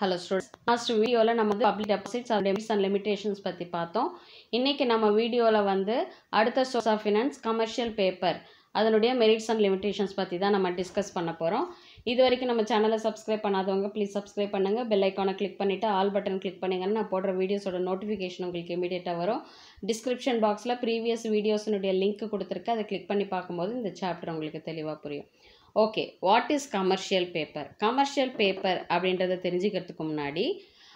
Hello students last வீடியோவில் நம்ம வந்து public deposits and debits and limitations பற்றி பார்த்தோம். இன்றைக்கி நம்ம வீடியோவில் வந்து அடுத்த source of finance commercial paper அதனுடைய மெரிட்ஸ் அண்ட் லிமிடேஷன்ஸ் பற்றி தான் நம்ம டிஸ்கஸ் பண்ண போகிறோம் இது வரைக்கும் நம்ம சேனலை சப்ஸ்கிரைப் பண்ணாதவங்க ப்ளீஸ் சப்ஸ்கிரைப் பண்ணுங்கள் பெல் ஐக்கானை கிளிக் பண்ணிவிட்டு ஆல் பட்டன் கிளிக் பண்ணிங்கன்னா நான் போடுற வீடியோஸோட நோட்டிஃபிகேஷன் உங்களுக்கு இமீடியட்டாக வரும். டிஸ்கிரிப்ஷன் பாக்ஸில் ப்ரீவியஸ் வீடியோஸினுடைய லிங்க் கொடுத்துருக்கு. அதை கிளிக் பண்ணி பார்க்கும்போது இந்த சாப்டர் உங்களுக்கு தெளிவாக புரியும். Okay what is commercial paper commercial paper அப்படின்றத தெரிஞ்சுக்கிறதுக்கு முன்னாடி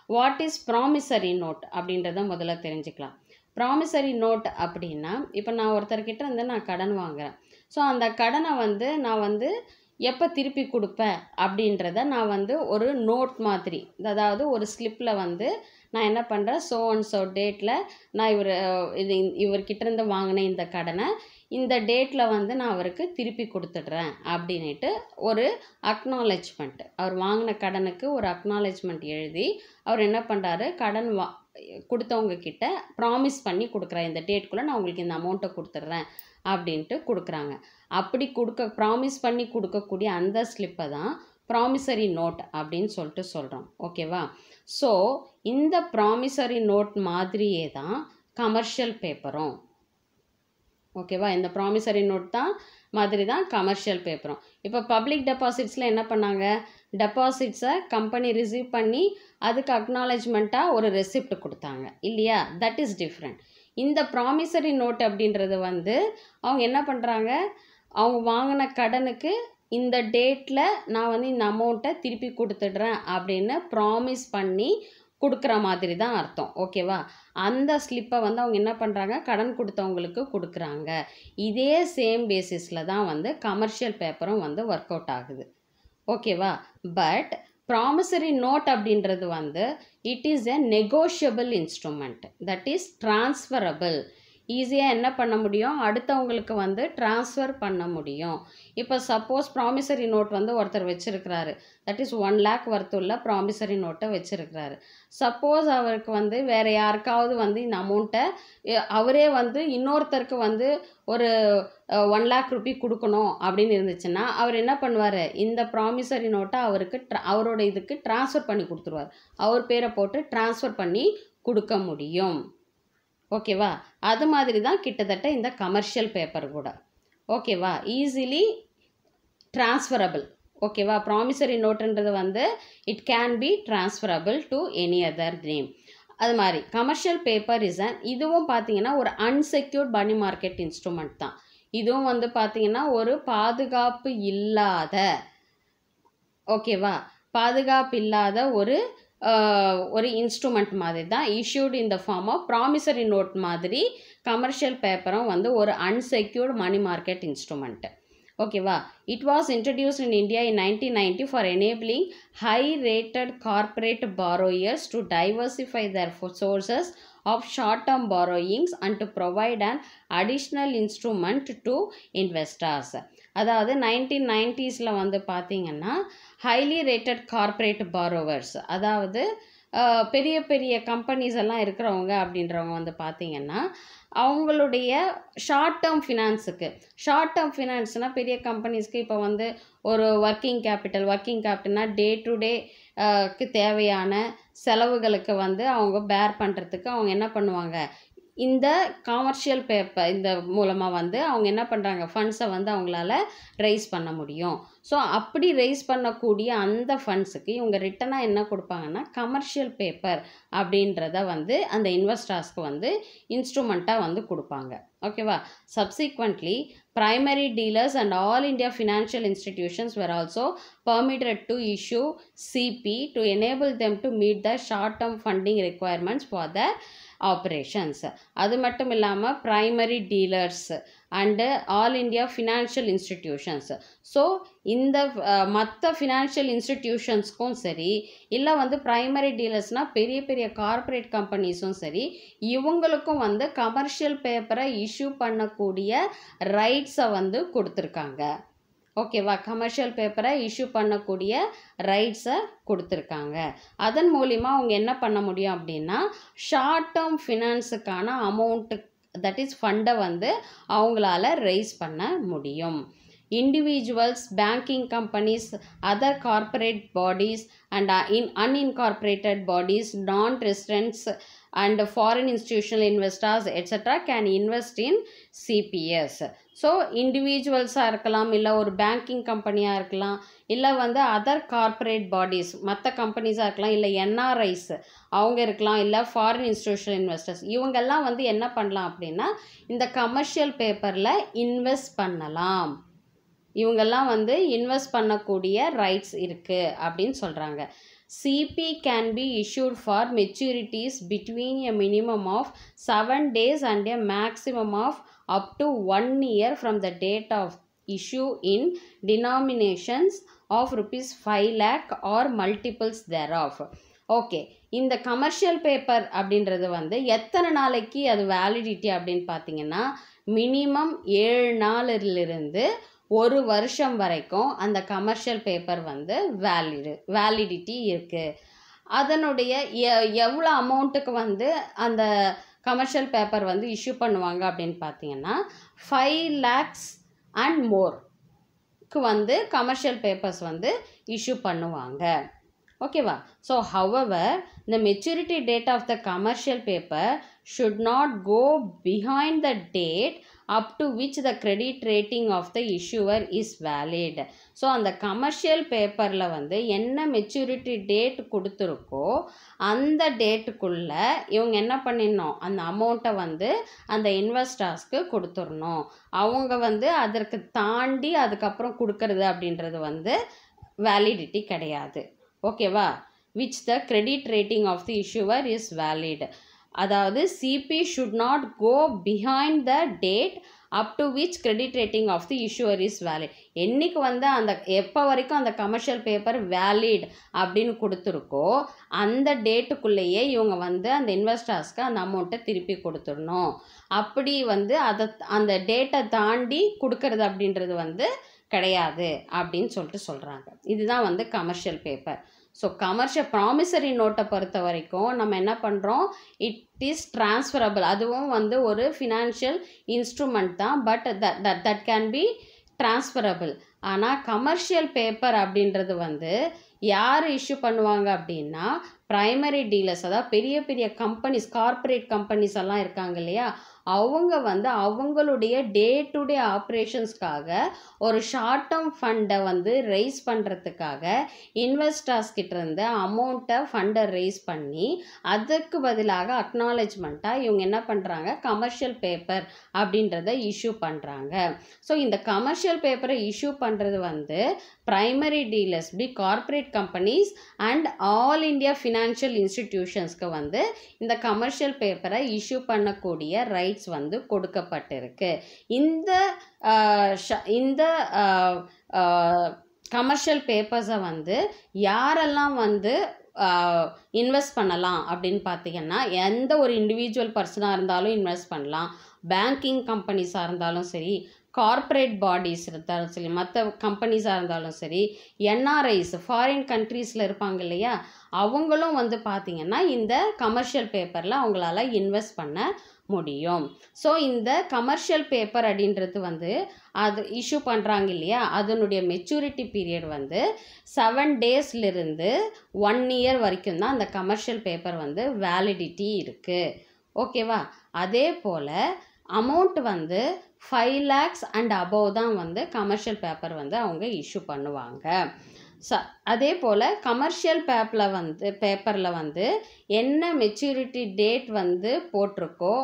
வாட் இஸ் ப்ராமிசரி நோட் அப்படின்றத முதல்ல தெரிஞ்சுக்கலாம். ப்ராமிசரி நோட் அப்படின்னா இப்போ நான் ஒருத்தர்கிட்ட இருந்து நான் கடன் வாங்குகிறேன் ஸோ அந்த கடனை வந்து நான் வந்து எப்போ திருப்பி கொடுப்பேன் அப்படின்றத நான் வந்து ஒரு நோட் மாதிரி அதாவது ஒரு ஸ்லிப்பில் வந்து நான் என்ன பண்ணுறேன் ஸோ அண்ட் ஸோ டேட்டில் நான் இவர் இது இவர்கிட்ட இருந்து வாங்கின இந்த கடனை இந்த டேட்டில் வந்து நான் அவருக்கு திருப்பி கொடுத்துட்றேன் அப்படின்ட்டு ஒரு அக்னாலஜ்மெண்ட் அவர் வாங்கின கடனுக்கு ஒரு அக்னாலஜ்மெண்ட் எழுதி அவர் என்ன பண்ணுறாரு கடன் வா கொடுத்தவங்க கிட்ட ப்ராமிஸ் பண்ணி கொடுக்குறேன் இந்த டேட்குள்ளே நான் உங்களுக்கு இந்த அமௌண்ட்டை கொடுத்துட்றேன் அப்படின்ட்டு கொடுக்குறாங்க. அப்படி கொடுக்க ப்ராமிஸ் பண்ணி கொடுக்கக்கூடிய அந்த ஸ்லிப்பை தான் ப்ராமிசரி நோட் அப்படின்னு சொல்லிட்டு சொல்கிறோம் ஓகேவா ஸோ இந்த ப்ராமிசரி நோட் மாதிரியே தான் கமர்ஷியல் பேப்பரும் ஓகேவா? இந்த ப்ராமிசரி நோட் தான் மாதிரி தான் கமர்ஷியல் பேப்பரும் இப்போ பப்ளிக் டெபாசிட்ஸில் என்ன பண்ணாங்க? டெபாசிட்ஸை கம்பெனி ரிசீவ் பண்ணி அதுக்கு அக்னாலஜ்மெண்ட்டாக ஒரு ரெசிப்ட் கொடுத்தாங்க. இல்லையா? தட் இஸ் டிஃப்ரெண்ட் இந்த ப்ராமிசரி நோட் அப்படின்றது வந்து அவங்க என்ன பண்ணுறாங்க அவங்க வாங்கின கடனுக்கு இந்த டேட்டில் நான் வந்து இந்த அமௌண்ட்டை திருப்பி கொடுத்துட்றேன் அப்படின்னு ப்ராமிஸ் பண்ணி கொடுக்குற மாதிரி தான் அர்த்தம். ஓகேவா? அந்த ஸ்லிப்பை வந்து அவங்க என்ன பண்ணுறாங்க கடன் கொடுத்தவங்களுக்கு கொடுக்குறாங்க. இதே சேம் பேசிஸில் தான் வந்து கமர்ஷியல் பேப்பரும் வந்து ஒர்க் அவுட் ஆகுது. ஓகேவா? பட் ப்ராமிசரி நோட் அப்படின்றது வந்து it is a negotiable instrument that is transferable ஈஸியாக என்ன பண்ண முடியும்? அடுத்தவங்களுக்கு வந்து ட்ரான்ஸ்ஃபர் பண்ண முடியும். இப்போ சப்போஸ் ப்ராமிசரி நோட் வந்து ஒருத்தர் வச்சுருக்கிறாரு. தட் இஸ் ஒன் லேக் ஒர்த்துள்ள ப்ராமிசரி நோட்டை வச்சுருக்கிறாரு. சப்போஸ் அவருக்கு வந்து வேறு யாருக்காவது வந்து இந்த அமௌண்ட்டை அவரே வந்து இன்னொருத்தருக்கு வந்து ஒரு ஒன் லேக் ருபி கொடுக்கணும் அப்படின்னு இருந்துச்சுன்னா அவர் என்ன பண்ணுவார்? இந்த ப்ராமிசரி நோட்டை அவருக்கு அவரோட இதுக்கு ட்ரான்ஸ்ஃபர் பண்ணி கொடுத்துருவார். அவர் பேரை போட்டு ட்ரான்ஸ்ஃபர் பண்ணி கொடுக்க முடியும். ஓகேவா? அது மாதிரி தான் கிட்டத்தட்ட இந்த கமர்ஷியல் பேப்பர் கூட. ஓகேவா? ஈஸிலி ட்ரான்ஸ்ஃபரபிள் ஓகேவா? ப்ராமிசரி நோட்டுன்றது வந்து it can be transferable to any other name அது மாதிரி கமர்ஷியல் பேப்பர் இஸ் அன் இதுவும் பார்த்தீங்கன்னா ஒரு அன்செக்யூர்ட் மணி மார்க்கெட் இன்ஸ்ட்ருமெண்ட் தான். இதுவும் வந்து பார்த்தீங்கன்னா ஒரு பாதுகாப்பு இல்லாத ஓகேவா? பாதுகாப்பு இல்லாத ஒரு ஒரு இன்ஸ்ட்ருமெண்ட் மாதிரி தான் issued in the form of promissory note மாதிரி கமர்ஷியல் பேப்பரும் வந்து ஒரு அன்செக்யூர்டு மணி மார்க்கெட் இன்ஸ்ட்ருமெண்ட்டு ஓகேவா it was introduce in India in nineteen ninety for enabling high rated corporate borrowers to diversify their sources of short term borrowings and to provide and additional instrument to investors அதாவது nineteen நைன்டிஸில் வந்து பார்த்திங்கன்னா highly rated corporate borrowers அதாவது பெரிய பெரிய companies எல்லாம் இருக்கிறவங்க அப்படின்றவங்க வந்து பார்த்திங்கன்னா அவங்களுடைய ஷார்ட் டேர்ம் ஃபினான்ஸுக்கு ஷார்ட் டேர்ம் ஃபினான்ஸ்னால் பெரிய கம்பெனிஸ்க்கு இப்போ வந்து ஒரு ஒர்க்கிங் கேபிட்டல் ஒர்க்கிங் கேபிட்டல்னால் டே டு டேக்கு தேவையான செலவுகளுக்கு வந்து அவங்க பேர் பண்ணுறதுக்கு அவங்க என்ன பண்ணுவாங்க? இந்த காமர்ஷியல் பேப்பர் இந்த மூலமாக வந்து அவங்க என்ன பண்ணுறாங்க ஃபண்ட்ஸை வந்து அவங்களால ரைஸ் பண்ண முடியும். ஸோ அப்படி ரைஸ் பண்ணக்கூடிய அந்த ஃபண்ட்ஸுக்கு இவங்க ரிட்டனாக என்ன கொடுப்பாங்கன்னா கமர்ஷியல் பேப்பர் அப்படின்றத வந்து அந்த இன்வெஸ்டர்ஸ்க்கு வந்து இன்ஸ்ட்ருமெண்ட்டாக வந்து கொடுப்பாங்க. ஓகேவா subsequently primary dealers and all India financial institutions were also permitted to issue CP to enable them to meet the short-term funding requirements for the operations அது மட்டும் இல்லாமல் primary dealers and all India financial institutions so இந்த மற்ற financial இன்ஸ்டிடியூஷன்ஸ்க்கும் சரி இல்லை வந்து primary டீலர்ஸ்னால் பெரிய பெரிய கார்ப்பரேட் கம்பெனிஸும் சரி இவங்களுக்கும் வந்து கமர்ஷியல் பேப்பரை இஷ்யூ பண்ணக்கூடிய ரைட்ஸை வந்து கொடுத்துருக்காங்க. ஓகேவா? கமர்ஷியல் பேப்பரை இஷ்யூ பண்ணக்கூடிய ரைட்ஸை கொடுத்துருக்காங்க. அதன் மூலிமா அவங்க என்ன பண்ண முடியும் அப்படின்னா ஷார்ட் டேர்ம் ஃபினான்ஸுக்கான அமௌண்ட்டு தட் இஸ் ஃபண்டை வந்து அவங்களால ரைஸ் பண்ண முடியும். Individuals, banking companies, other corporate bodies, and in in unincorporated bodies, non-residents, and foreign institutional investors, etc. can invest in CPS. So இண்டிவிஜுவல்ஸாக இருக்கலாம் இல்லை ஒரு பேங்கிங் கம்பெனியாக இருக்கலாம் இல்லை வந்து அதர் கார்ப்பரேட் பாடிஸ் மற்ற கம்பெனிஸாக இருக்கலாம் இல்லை என்ஆர்ஐஸ் அவங்க இருக்கலாம் இல்லை ஃபாரின் இன்ஸ்டியூஷனல் இன்வெஸ்டர்ஸ் இவங்கெல்லாம் வந்து என்ன பண்ணலாம் அப்படின்னா இந்த கமர்ஷியல் பேப்பரில் இன்வெஸ்ட் பண்ணலாம் இவங்கெல்லாம் வந்து இன்வெஸ்ட் பண்ணக்கூடிய ரைட்ஸ் இருக்குது அப்படின்னு சொல்கிறாங்க CP can be issued for maturities between a minimum of seven days and a maximum of up to one year from the date of issue in denominations of rupees five lakh or multiples thereof okay இந்த commercial paper அப்படின்றது வந்து எத்தனை நாளைக்கு அது validity அப்படின்னு பார்த்தீங்கன்னா minimum ஏழு நாளிலிருந்து ஒரு வருஷம் வரைக்கும் அந்த கமர்ஷியல் பேப்பர் வந்து வேலிடு வேலிடிட்டி இருக்குது அதனுடைய எ எவ்வளோ அமௌண்ட்டுக்கு வந்து அந்த கமர்ஷியல் பேப்பர் வந்து இஷ்யூ பண்ணுவாங்க அப்படின்னு பார்த்தீங்கன்னா ஃபைவ் லேக்ஸ் அண்ட் மோர்க்கு வந்து கமர்ஷியல் பேப்பர்ஸ் வந்து இஷ்யூ பண்ணுவாங்க. ஓகேவா so however the maturity date of the commercial paper should not go behind the date up to which the credit rating of the issuer is valid so அந்த commercial பேப்பரில் வந்து என்ன maturity date கொடுத்துருக்கோ அந்த டேட்டுக்குள்ளே இவங்க என்ன பண்ணிடணும்? அந்த அமௌண்ட்டை வந்து அந்த இன்வெஸ்டர்ஸ்க்கு கொடுத்துடணும். அவங்க வந்து அதற்கு தாண்டி அதுக்கப்புறம் கொடுக்கறது அப்படின்றது வந்து வேலிடிட்டி கிடையாது. ஓகேவா which the credit rating of the issuer is valid அதாவது CP should not go behind the date up to which credit rating of the issuer is valid என்றைக்கு வந்து அந்த எப்போ வரைக்கும் அந்த கமர்ஷியல் பேப்பர் வேலிட் அப்படின்னு கொடுத்துருக்கோ அந்த டேட்டுக்குள்ளேயே இவங்க வந்து அந்த இன்வெஸ்டர்ஸ்க்கு அந்த அமௌண்ட்டை திருப்பி கொடுத்துடணும். அப்படி வந்து அதை அந்த டேட்டை தாண்டி கொடுக்கறது அப்படின்றது வந்து கிடையாது அப்படின்னு சொல்லிட்டு சொல்கிறாங்க இதுதான் வந்து commercial paper so commercial promissory நோட்டை பொறுத்த வரைக்கும் நம்ம என்ன பண்ணுறோம் இட் இஸ் ட்ரான்ஸ்ஃபரபிள் அதுவும் வந்து ஒரு ஃபினான்ஷியல் இன்ஸ்ட்ருமெண்ட் தான். But that that can be transferable ஆனால் கமர்ஷியல் பேப்பர் அப்படின்றது வந்து யார் இஷ்யூ பண்ணுவாங்க அப்படின்னா ப்ரைமரி டீலர்ஸ் அதாவது பெரிய பெரிய கம்பெனிஸ் கார்ப்பரேட் கம்பெனிஸ் எல்லாம் இருக்காங்க இல்லையா? அவங்க வந்து அவங்களுடைய டே டு டே ஆப்ரேஷன்ஸ்க்காக ஒரு ஷார்ட் டேர்ம் ஃபண்டை வந்து ரைஸ் பண்ணுறதுக்காக இன்வெஸ்டர்ஸ் கிட்டேருந்து அமௌண்ட்டை ஃபண்டை ரைஸ் பண்ணி அதுக்கு பதிலாக அக்னாலேஜ்மெண்ட்டாக இவங்க என்ன பண்ணுறாங்க கமர்ஷியல் பேப்பர் அப்படின்றத இஷ்யூ பண்ணுறாங்க ஸோ இந்த கமர்ஷியல் பேப்பரை இஷ்யூ பண்ணுறது வந்து primary dealers B corporate companies and all India financial இன்ஸ்டிடியூஷன்ஸ்க்கு வந்து இந்த கமர்ஷியல் பேப்பரை இஷ்யூ பண்ணக்கூடிய ரைட்ஸ் வந்து கொடுக்கப்பட்டிருக்கு. இந்த ஷ- இந்த கமர்ஷியல் பேப்பர்ஸை வந்து யாரெல்லாம் வந்து இன்வெஸ்ட் பண்ணலாம் அப்படின்னு பார்த்தீங்கன்னா எந்த ஒரு இண்டிவிஜுவல் பர்சனாக இருந்தாலும் இன்வெஸ்ட் பண்ணலாம். பேங்கிங் கம்பெனிஸாக இருந்தாலும் சரி கார்ப்பரேட் பாடிஸ் இருந்தாலும் சரி மற்ற கம்பெனிஸாக இருந்தாலும் சரி என்ஆர்ஐஸ் ஃபாரின் கண்ட்ரீஸில் இருப்பாங்க இல்லையா அவங்களும் வந்து பார்த்திங்கன்னா இந்த கமர்ஷியல் பேப்பரில் அவங்களால இன்வெஸ்ட் பண்ண முடியும். ஸோ இந்த கமர்ஷியல் பேப்பர் அப்படின்றது வந்து அது இஷ்யூ பண்ணுறாங்க இல்லையா அதனுடைய மெச்சூரிட்டி பீரியட் வந்து செவன் டேஸ்லேருந்து ஒன் இயர் வரைக்கும் தான் அந்த கமர்ஷியல் பேப்பர் வந்து வேலிடிட்டி இருக்குது ஓகேவா அதே போல் அமௌண்ட் வந்து ஃபைவ் லேக்ஸ் அண்ட் அபோவ் தான் வந்து கமர்ஷியல் பேப்பர் வந்து அவங்க இஷ்யூ பண்ணுவாங்க. ச அதே போல் கமர்ஷியல் பேப்பில் வந்து பேப்பரில் வந்து என்ன மெச்சூரிட்டி டேட் வந்து போட்டிருக்கோ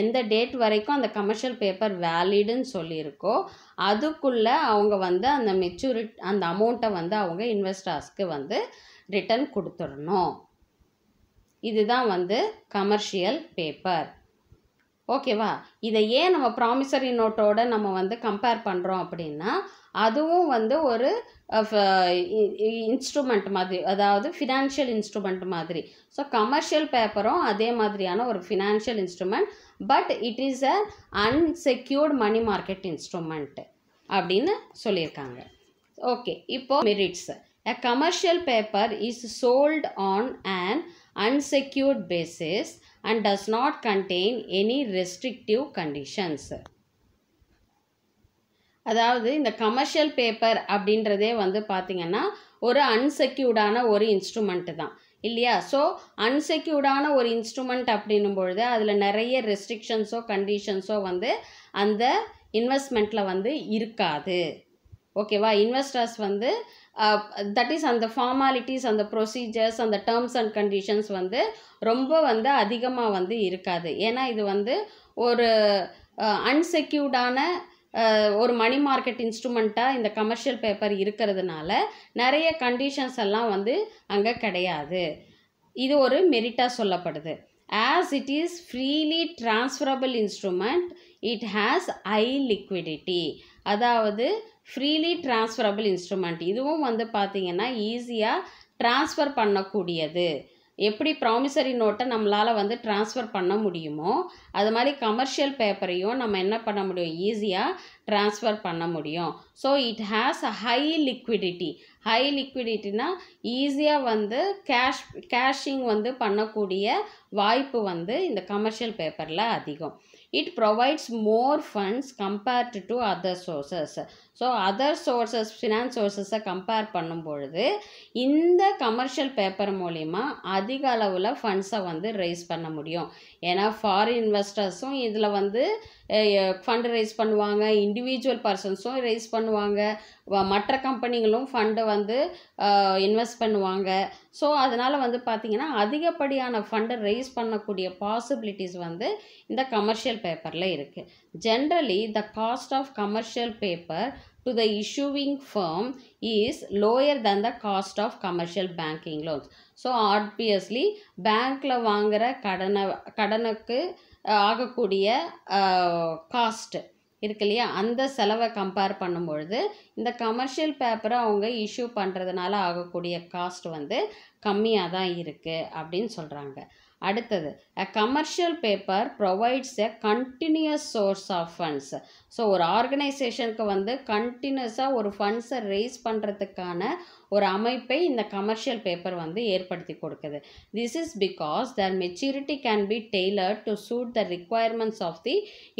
எந்த டேட் வரைக்கும் அந்த கமர்ஷியல் பேப்பர் வேலிடுன்னு சொல்லியிருக்கோ அதுக்குள்ளே அவங்க வந்து அந்த மெச்சூரிட் அந்த அமௌண்ட்டை வந்து அவங்க இன்வெஸ்டர்ஸ்க்கு வந்து ரிட்டர்ன் கொடுத்துடணும். இதுதான் வந்து கமர்ஷியல் பேப்பர் ஓகேவா? இதை ஏன் நம்ம ப்ராமிசரி நோட்டோட நம்ம வந்து கம்பேர் பண்ணுறோம் அப்படின்னா அதுவும் வந்து ஒரு இன்ஸ்ட்ருமெண்ட் மாதிரி அதாவது ஃபினான்ஷியல் இன்ஸ்ட்ருமெண்ட் மாதிரி. ஸோ கமர்ஷியல் பேப்பரும் அதே மாதிரியான ஒரு financial instrument but it is a unsecured money market instrument அப்படின்னு சொல்லியிருக்காங்க. ஓகே இப்போ merits a commercial paper is sold on an unsecured basis and does not contain any restrictive conditions. அதாவது இந்த கமர்ஷியல் பேப்பர் அப்படின்றதே வந்து பார்த்திங்கன்னா ஒரு அன்செக்யூர்டான ஒரு இன்ஸ்ட்ருமெண்ட்டு தான். இல்லையா? ஸோ அன்செக்யூர்டான ஒரு இன்ஸ்ட்ருமெண்ட் அப்படின்னும் பொழுது அதில் நிறைய ரெஸ்ட்ரிக்ஷன்ஸோ கண்டிஷன்ஸோ வந்து அந்த இன்வெஸ்ட்மெண்ட்டில் வந்து இருக்காது. ஓகேவா இன்வெஸ்டர்ஸ் வந்து Uh, தட் இஸ் அந்த ஃபார்மாலிட்டிஸ் அந்த ப்ரொசீஜர்ஸ் அந்த டேர்ம்ஸ் அண்ட் கண்டிஷன்ஸ் வந்து ரொம்ப வந்து அதிகமாக வந்து இருக்காது. ஏன்னா இது வந்து ஒரு uh, அன்செக்யூர்டான uh, ஒரு மணி மார்க்கெட் இன்ஸ்ட்ருமெண்ட்டாக இந்த கமர்ஷியல் பேப்பர் இருக்கிறதுனால நிறைய கண்டிஷன்ஸ் எல்லாம் வந்து அங்கே கிடையாது. இது ஒரு மெரிட்டாக சொல்லப்படுது. As it is freely transferable instrument it has high liquidity அதாவது ஃப்ரீலி டிரான்ஸ்ஃபரபிள் இன்ஸ்ட்ருமெண்ட் இதுவும் வந்து பார்த்திங்கன்னா ஈஸியாக ட்ரான்ஸ்ஃபர் பண்ணக்கூடியது. எப்படி ப்ராமிசரி நோட்டை நம்மளால் வந்து ட்ரான்ஸ்ஃபர் பண்ண முடியுமோ அது மாதிரி கமர்ஷியல் பேப்பரையும் நம்ம என்ன பண்ண முடியும்? ஈஸியாக ட்ரான்ஸ்ஃபர் பண்ண முடியும். So it has a high liquidity high லிக்விடிட்டினா ஈஸியாக வந்து கேஷ் கேஷிங் வந்து பண்ணக்கூடிய வாய்ப்பு வந்து இந்த கமர்ஷியல் பேப்பரில் அதிகம். It provides more funds compared to other sources so other sources finance சோர்சஸை compare பண்ணும் பொழுது இந்த கமர்ஷியல் பேப்பர் மூலிமா அதிக அளவில் ஃபண்ட்ஸை வந்து ரைஸ் பண்ண முடியும். ஏன்னா ஃபாரின் இன்வெஸ்டர்ஸும் இதில் வந்து ஃபண்டு ரைஸ் பண்ணுவாங்க. இண்டிவிஜுவல் பர்சன்ஸும் ரைஸ் பண்ணுவாங்க. மற்ற கம்பெனிகளும் ஃபண்டை வந்து இன்வெஸ்ட் பண்ணுவாங்க. ஸோ அதனால் வந்து பார்த்திங்கன்னா அதிகப்படியான ஃபண்டை ரைஸ் பண்ணக்கூடிய பாசிபிலிட்டிஸ் வந்து இந்த கமர்ஷியல் பேப்பரில் இருக்குது generally the cost of commercial paper to the issuing firm is lower than the cost of commercial banking loans so obviously பேங்க்கில் வாங்குகிற கடனை கடனுக்கு ஆகக்கூடிய காஸ்ட்டு இருக்கு இல்லையா? அந்த செலவை கம்பேர் பண்ணும்பொழுது இந்த கமர்ஷியல் பேப்பரை அவங்க இஷ்யூ பண்ணுறதுனால ஆகக்கூடிய காஸ்ட் வந்து கம்மியாக தான் இருக்குது அப்படின்னு சொல்கிறாங்க அடுத்தது a commercial paper provides a continuous source of funds so ஒரு ஆர்கனைசேஷனுக்கு வந்து கண்டினியூஸாக ஒரு ஃபண்ட்ஸை ரேஸ் பண்ணுறதுக்கான ஒரு அமைப்பை இந்த கமர்ஷியல் பேப்பர் வந்து ஏற்படுத்தி கொடுக்குது. This is because their maturity can be tailor to suit the requirements of the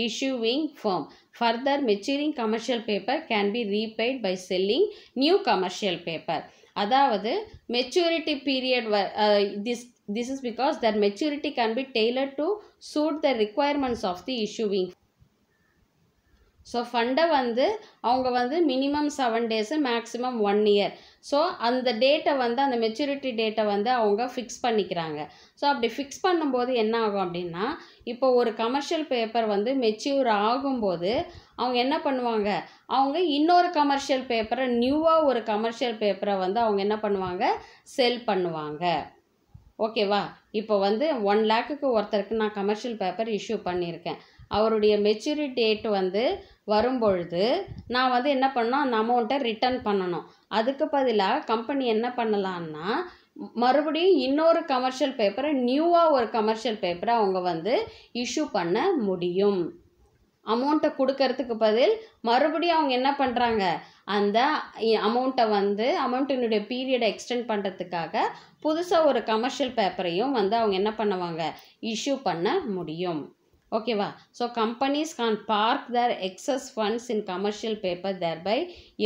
issuing firm further maturing commercial paper can be repaid by selling new commercial paper அதாவது maturity period this this is because their maturity can be tailor to suit the requirements of the issuing. So ஃபண்டை வந்து அவங்க வந்து minimum seven days maximum one year so அந்த டேட்டை வந்து அந்த maturity டேட்டை வந்து அவங்க ஃபிக்ஸ் பண்ணிக்கிறாங்க ஸோ அப்படி ஃபிக்ஸ் பண்ணும்போது என்ன ஆகும் அப்படின்னா இப்போ ஒரு கமர்ஷியல் பேப்பர் வந்து மெச்சூர் ஆகும்போது அவங்க என்ன பண்ணுவாங்க அவங்க இன்னொரு கமர்ஷியல் பேப்பரை நியூவாக ஒரு கமர்ஷியல் பேப்பரை வந்து அவங்க என்ன பண்ணுவாங்க செல் பண்ணுவாங்க ஓகேவா இப்போ வந்து ஒன் லேக்குக்கு ஒருத்தருக்கு நான் கமர்ஷியல் பேப்பர் இஷ்யூ பண்ணியிருக்கேன். அவருடைய மெச்சூரிட்டி டேட் வந்து வரும்பொழுது நான் வந்து என்ன பண்ணணும்? அந்த அமௌண்ட்டை ரிட்டர்ன் பண்ணணும். அதுக்கு பதிலாக கம்பெனி என்ன பண்ணலான்னா மறுபடியும் இன்னொரு கமர்ஷியல் பேப்பரை நியூவாக ஒரு கமர்ஷியல் பேப்பரை அவங்க வந்து இஷ்யூ பண்ண முடியும். அமௌண்ட்டை கொடுக்கறதுக்கு பதில் மறுபடியும் அவங்க என்ன பண்ணுறாங்க அந்த அமௌண்ட்டை வந்து அமௌண்ட்டினுடைய பீரியடை எக்ஸ்டெண்ட் பண்ணுறதுக்காக புதுசாக ஒரு கமர்ஷியல் பேப்பரையும் வந்து அவங்க என்ன பண்ணுவாங்க? இஷ்யூ பண்ண முடியும். ஓகேவா so companies can park their excess funds in commercial paper thereby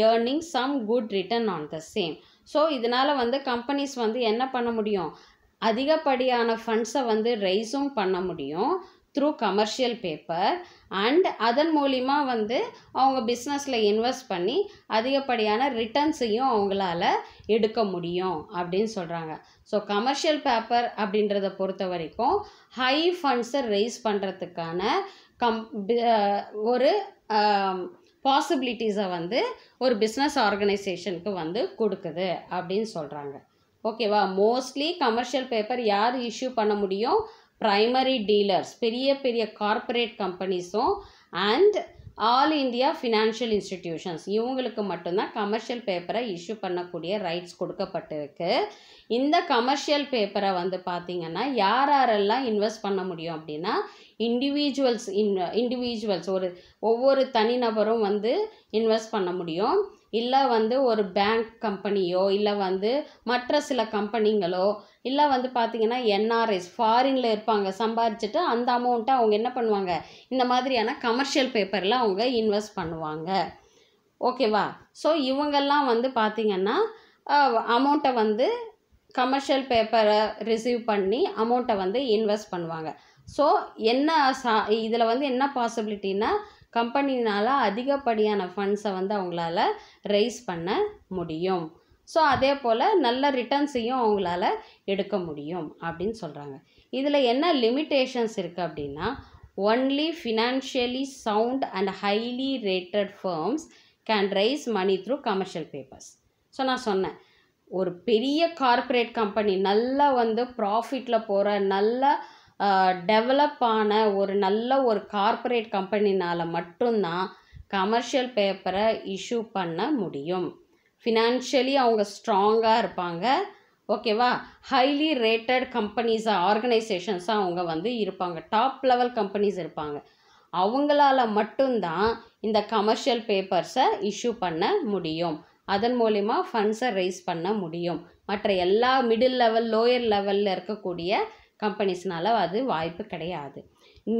earning some good return on the same so இதனால் வந்து கம்பெனிஸ் வந்து என்ன பண்ண முடியும்? அதிகப்படியான ஃபண்ட்ஸை வந்து ரைஸும் பண்ண முடியும். த்ரூ கமர்ஷியல் பேப்பர் அண்ட் அதன் மூலிமா வந்து அவங்க பிஸ்னஸில் இன்வெஸ்ட் பண்ணி அதிகப்படியான ரிட்டர்ன்ஸையும் அவங்களால எடுக்க முடியும் அப்படின்னு சொல்கிறாங்க ஸோ கமர்ஷியல் பேப்பர் அப்படின்றத பொறுத்த வரைக்கும் ஹை ஃபண்ட்ஸை ரைஸ் பண்ணுறதுக்கான கம் ஒரு பாசிபிலிட்டிஸை வந்து ஒரு பிஸ்னஸ் ஆர்கனைசேஷனுக்கு வந்து கொடுக்குது அப்படின்னு சொல்கிறாங்க ஓகேவா மோஸ்ட்லி கமர்ஷியல் பேப்பர் யார் இஷ்யூ பண்ண முடியும்? ப்ரைமரி டீலர்ஸ் பெரிய பெரிய corporate கம்பெனிஸும் and all India financial institutions இவங்களுக்கு மட்டும்தான் கமர்ஷியல் பேப்பரை இஷ்யூ பண்ணக்கூடிய ரைட்ஸ் கொடுக்கப்பட்டிருக்கு. இந்த கமர்ஷியல் பேப்பரை வந்து பார்த்திங்கன்னா யார் யாரெல்லாம் இன்வெஸ்ட் பண்ண முடியும் அப்படின்னா இண்டிவிஜுவல்ஸ் இன் இண்டிவிஜுவல்ஸ் ஒரு ஒவ்வொரு தனிநபரும் வந்து இன்வெஸ்ட் பண்ண முடியும். இல்லை வந்து ஒரு பேங்க் கம்பெனியோ இல்லை வந்து மற்ற சில கம்பெனிங்களோ இல்லை வந்து பார்த்திங்கன்னா என்ஆர்எஸ் ஃபாரினில் இருப்பாங்க. சம்பாரிச்சுட்டு அந்த அமௌண்ட்டை அவங்க என்ன பண்ணுவாங்க? இந்த மாதிரியான கமர்ஷியல் பேப்பரில் அவங்க இன்வெஸ்ட் பண்ணுவாங்க. ஓகேவா ஸோ இவங்கெல்லாம் வந்து பார்த்திங்கன்னா அமௌண்ட்டை வந்து கமர்ஷியல் பேப்பரை ரிசீவ் பண்ணி அமௌண்ட்டை வந்து இன்வெஸ்ட் பண்ணுவாங்க. ஸோ என்ன சா இதில் வந்து என்ன பாசிபிலிட்டின்னா கம்பெனினால் அதிகப்படியான ஃபண்ட்ஸை வந்து அவங்களால ரைஸ் பண்ண முடியும். ஸோ அதே போல் நல்ல ரிட்டர்ன்ஸையும் அவங்களால எடுக்க முடியும் அப்படின்னு சொல்கிறாங்க இதில் என்ன லிமிட்டேஷன்ஸ் இருக்குது அப்படின்னா only financially sound and highly rated firms can raise money through commercial papers so நான் சொன்னேன். ஒரு பெரிய கார்ப்பரேட் கம்பெனி நல்லா வந்து ப்ராஃபிட்டில் போகிற நல்ல டெவலப் ஆன ஒரு நல்ல ஒரு கார்ப்பரேட் கம்பெனினால் மட்டும்தான் கமர்ஷியல் பேப்பரை இஷ்யூ பண்ண முடியும். ஃபினான்ஷியலி அவங்க ஸ்ட்ராங்காக இருப்பாங்க. ஓகேவா ஹைலி ரேட்டட் கம்பெனிஸாக ஆர்கனைசேஷன்ஸாக அவங்க வந்து இருப்பாங்க. டாப் லெவல் கம்பெனிஸ் இருப்பாங்க. அவங்களால மட்டும்தான் இந்த கமர்ஷியல் பேப்பர்ஸை இஷ்யூ பண்ண முடியும். அதன் மூலிமா ஃபண்ட்ஸை ரைஸ் பண்ண முடியும். மற்ற எல்லா மிடில் லெவல் லோயர் லெவலில் இருக்கக்கூடிய கம்பெனிஸ்னால அது வாய்ப்பு கிடையாது.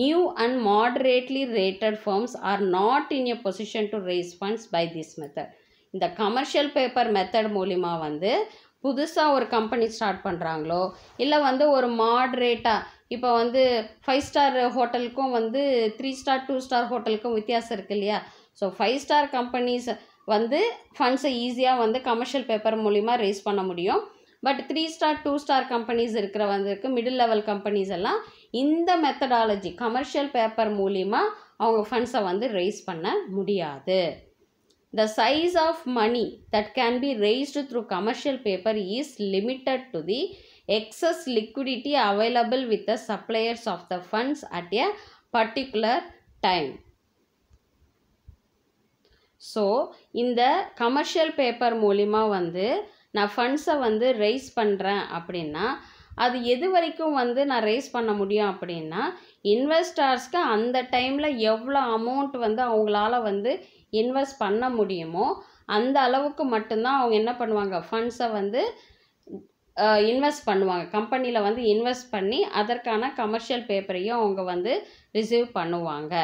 New and moderately rated firms are not in a position to raise funds by this method இந்த கமர்ஷியல் பேப்பர் மெத்தட் மூலிமா வந்து புதுசாக ஒரு கம்பெனி ஸ்டார்ட் பண்ணுறாங்களோ இல்லை வந்து ஒரு மாட்ரேட்டாக இப்போ வந்து ஃபைவ் ஸ்டார் ஹோட்டலுக்கும் வந்து த்ரீ ஸ்டார் டூ ஸ்டார் ஹோட்டலுக்கும் வித்தியாசம் இருக்குது இல்லையா? ஸோ ஃபைவ் ஸ்டார் கம்பெனிஸ் வந்து ஃபண்ட்ஸை ஈஸியாக வந்து கமர்ஷியல் பேப்பர் மூலிமா ரைஸ் பண்ண முடியும். But three star two star companies இருக்கிற வந்திருக்கு மிடில் லெவல் கம்பெனிஸ் எல்லாம் இந்த மெத்தடாலஜி கமர்ஷியல் பேப்பர் மூலிமா அவங்க ஃபண்ட்ஸை வந்து ரைஸ் பண்ண முடியாது the size of money that can be raised through commercial paper is limited to the excess liquidity available with the suppliers of the funds at a particular time so இந்த commercial paper மூலிமா வந்து நான் ஃபண்ட்ஸை வந்து rice பண்ணுறேன் அப்படின்னா அது எது வரைக்கும் வந்து நான் ரைஸ் பண்ண முடியும் அப்படின்னா இன்வெஸ்டர்ஸ்க்கு அந்த டைமில் எவ்வளோ அமௌண்ட் வந்து அவங்களால வந்து இன்வெஸ்ட் பண்ண முடியுமோ அந்த அளவுக்கு மட்டும்தான் அவங்க என்ன பண்ணுவாங்க? ஃபண்ட்ஸை வந்து இன்வெஸ்ட் பண்ணுவாங்க. கம்பெனியில் வந்து இன்வெஸ்ட் பண்ணி அதற்கான கமர்ஷியல் பேப்பரையும் அவங்க வந்து ரிசீவ் பண்ணுவாங்க.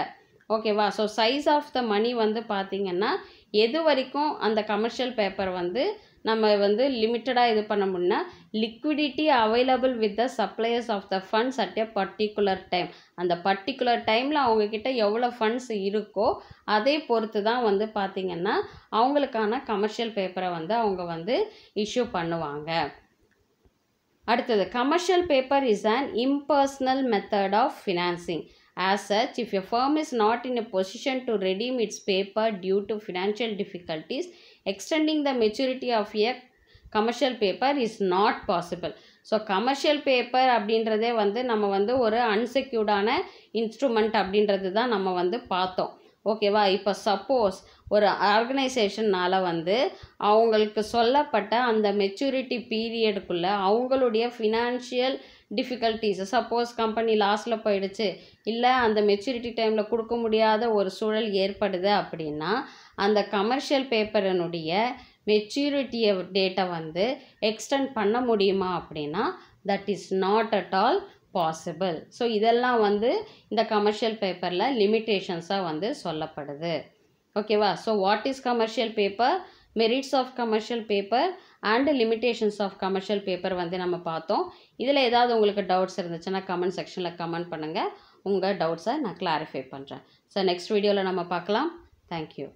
ஓகேவா so size of the money வந்து பார்த்திங்கன்னா எது வரைக்கும் அந்த கமர்ஷியல் பேப்பர் வந்து நம்ம வந்து லிமிட்டடாக இது பண்ண முடியும்னா liquidity available with the suppliers of the funds at a particular time அந்த பர்டிகுலர் டைமில் அவங்கக்கிட்ட எவ்வளோ ஃபண்ட்ஸ் இருக்கோ அதை பொறுத்து தான் வந்து பார்த்திங்கன்னா அவங்களுக்கான கமர்ஷியல் பேப்பரை வந்து அவங்க வந்து இஷ்யூ பண்ணுவாங்க. அடுத்தது commercial paper is an impersonal method of financing As such, if a firm is not in a position to redeem its paper due to financial difficulties, extending the maturity of a commercial paper is not possible. So commercial paper அப்படின்றதே வந்து நம்ம வந்து ஒரு அன்செக்யூர்டான instrument அப்படின்றது தான் நம்ம வந்து பார்த்தோம் ஓகேவா இப்போ சப்போஸ் ஒரு ஆர்கனைசேஷன்னால் வந்து அவங்களுக்கு சொல்லப்பட்ட அந்த மெச்சூரிட்டி பீரியடுக்குள்ளே அவங்களுடைய ஃபினான்ஷியல் டிஃபிகல்ட்டிஸ் சப்போஸ் கம்பெனி லாஸில் போயிடுச்சு. இல்லை அந்த மெச்சூரிட்டி டைமில் கொடுக்க முடியாத ஒரு சூழல் ஏற்படுது அப்படின்னா அந்த கமர்ஷியல் பேப்பரனுடைய மெச்சூரிட்டியை டேட்டை வந்து எக்ஸ்டெண்ட் பண்ண முடியுமா அப்படின்னா that is not at all possible so இதெல்லாம் வந்து இந்த கமர்ஷியல் பேப்பரில் லிமிட்டேஷன்ஸாக வந்து சொல்லப்படுது. ஓகேவா so what is commercial paper merits of commercial paper and limitations of commercial paper வந்து நம்ம பார்த்தோம். இதில் ஏதாவது உங்களுக்கு டவுட்ஸ் இருந்துச்சுன்னா கமெண்ட் செக்ஷனில் கமெண்ட் பண்ணுங்கள் உங்கள் டவுட்ஸை நான் கிளாரிஃபை பண்ணுறேன் ஸோ நெக்ஸ்ட் வீடியோவில் நம்ம பார்க்கலாம். தேங்க்யூ